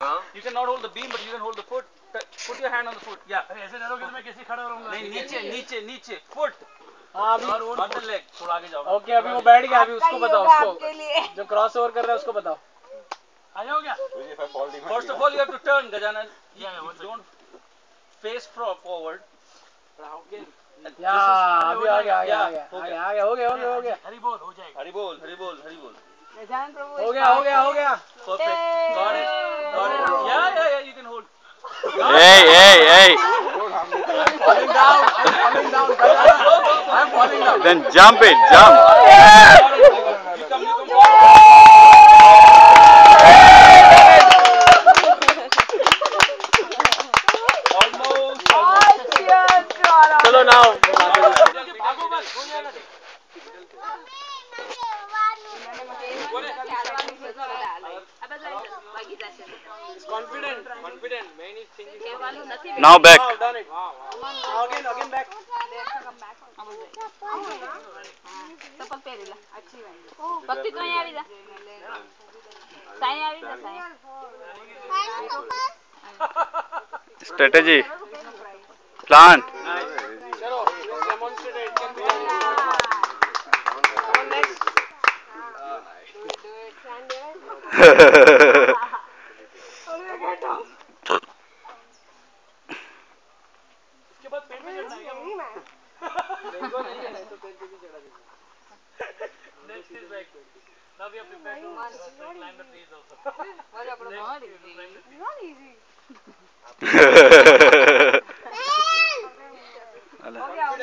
You can not hold the beam, but you can hold the foot. Put your hand on the foot. Yeah. ऐसे डरोगे तो मैं कैसे खड़ा रहूँगा नहीं नीचे नीचे नीचे foot. हाँ अभी Not the leg. थोड़ा आगे जाओ. ओके अभी वो बैठ गया अभी उसको बताओ उसको जो क्रॉस ओवर कर रहा है उसको बताओ आ जाओ क्या First of all, you have to turn, Gajanan. You, you don't face fro- forward. या अभी आ गया आ गया आ गया आ गया हो गया हो गया हो गया हरी बोल हो जाएगा Hari bol, hari bol, hari bol. Gajanan प्रभु हो गया हो गया हो गया Perfect. Got it. Got it. Yeah, yeah, yeah. You can hold. Hey, hey, hey. falling down I'm falling down I'm falling down Then jump it, jump. You come, you come. Almost. All cheers to all of चलो now भागो बस हो जाएगा देख Confident, confident. Man is changing. Now back. Wow, done it. Wow, wow. Again, again back. चप्पल पहरेला अच्छी भाई भक्ति तो यहाँ आविदा साइन आविदा साइन स्ट्रेटजी प्लांट चलो demonstrate can be done next इसके बाद पेड़ पे चढ़ना है क्या देखो नहीं है तो पेड़ पे भी चढ़ा देगा next is back now we are prepared to climb the trees also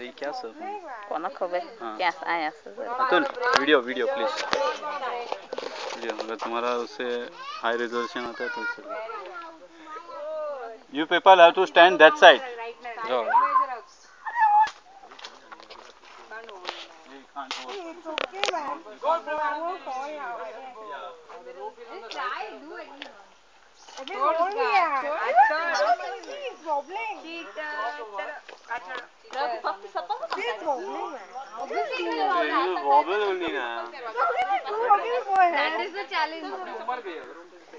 ये क्या सब है કોનો ખબર हाँ। ક્યાં આયા છે Atul video video please video अगर तुम्हारा उससे हाई रेजोल्यूशन आता है तो उससे you people have to stand that side That is the challenge.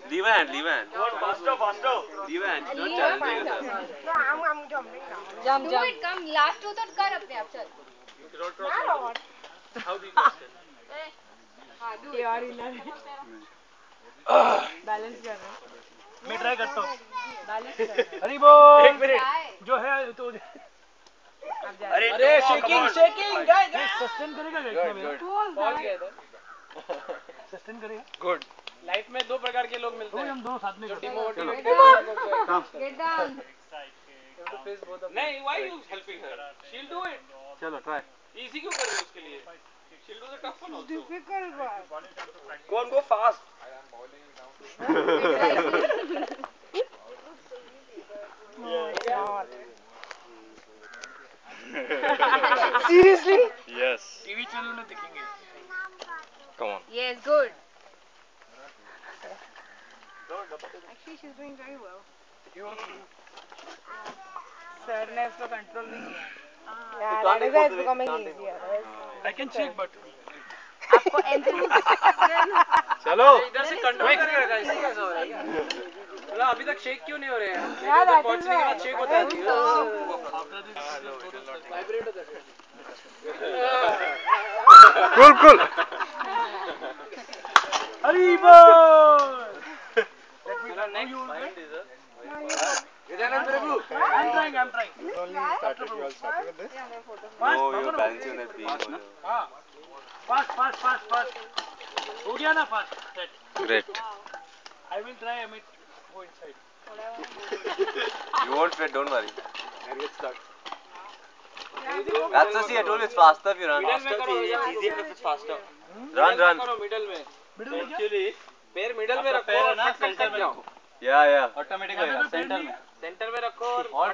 Leave a hand, leave a hand. Faster, faster. Leave a hand. Don't challenge yourself. No, I'm, I'm jumping now. Jump, jump. Do it, come. Last two तो कर अपने आप चल. You cannot cross. I don't want. How do you cross it? हाँ, do it. यार इलाज. Balance करना. मैं try करता हूँ. Balance करना. हरी बोल. एक मिनट. जो है तो अरे अरे shaking shaking guys सस्टेन करेगा सस्टेन करेगा? गुड लाइफ में दो प्रकार के लोग मिलते तो हैं। हम दोनों साथ में डाउन नहीं, why you helping her? She'll do it. चलो ट्राई Easy क्यों कर रहे हो उसके लिए? She'll do the tough one also. कौन go fast seriously yes TV channel में दिखेंगे। Come on yes good sadness को कंट्रोल नहीं Yeah, that is why it's becoming I can check but आपको एंजल चलो इधर से कंट्रोल करेगा गाइस कैसा हो रहा है मतलब अभी तक शेक क्यों नहीं हो रहे हैं इधर पहुँचने के बाद शेक होता है वाइब्रेट होता है कूल कूल हरी बोल गजानन प्रभु I'm trying, I'm trying. No, you're balancing on that beam. हाँ फास्ट फास्ट फास्ट फास्ट हो गया ना fast set great I will try Amit go inside You won't sweat, don't worry. And get stuck. That's the I told you it's faster if you run. Middle It's easier if it's faster. Run, run. करो में. Middle में क्या? पैर middle में रखो पैर ना cut में रखो। Yeah, yeah. ऑटोमेटिक होएगा सेंटर में सेंटर में रखो और और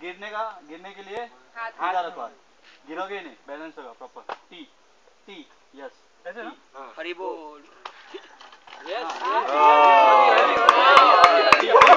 गिरने का गिरने के लिए सीधा रखो गिरोगे नहीं बैलेंस होगा प्रॉपर टी टी यस ऐसे ना? हरी बोल। Only T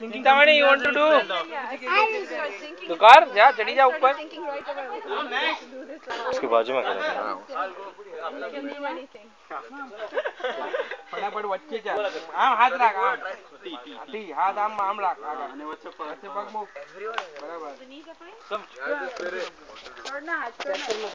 Chintamani you want to do जा चढ़ी जा ऊपर उसके बाजू में खड़ा फटाफट वच्चे जा हाथ आम. ती हाथ हम आगे. पग मुख बराबर. सब हाथ